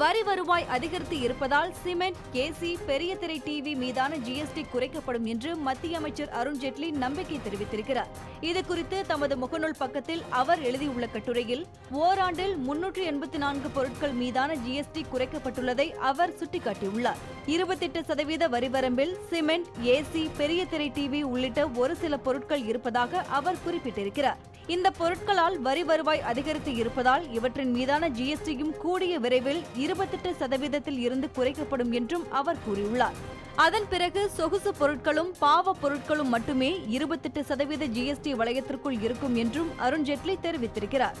வரி வருவாய் அதிகரித்து இருப்பதால் சிமெண்ட் கேசி பெரிய திரை டிவி மீதான ஜிஎஸ்டி குறைக்கப்படும் என்று மத்திய அமைச்சர் அருண்ஜேட்லி நம்பிக்கை தெரிவித்திருக்கிறார். இது குறித்து தமது முகநூல் பக்கத்தில் அவர் எழுதியுள்ள கட்டுரையில் ஓராண்டில் முன்னூற்று எண்பத்தி நான்கு பொருட்கள் மீதான ஜிஎஸ்டி குறைக்கப்பட்டுள்ளதை அவர் சுட்டிக்காட்டியுள்ளார். இருபத்தெட்டு சதவீத வரிவரம்பில் சிமெண்ட் ஏசி பெரிய திரை டிவி உள்ளிட்ட ஒரு சில பொருட்கள் இருப்பதாக அவர் குறிப்பிட்டிருக்கிறார். இந்த பொருட்களால் வரி வருவாய் அதிகரித்து இருப்பதால் இவற்றின் மீதான ஜிஎஸ்டியும் கூடிய விரைவில் இருபத்தெட்டு சதவீதத்தில் இருந்து குறைக்கப்படும் என்றும் அவர் கூறியுள்ளார். அதன் பிறகு சொகுசு பொருட்களும் பாவ பொருட்களும் மட்டுமே இருபத்தெட்டு சதவீத ஜிஎஸ்டி வளையத்திற்குள் இருக்கும் என்றும் அருண் ஜேட்லி தெரிவித்திருக்கிறார்.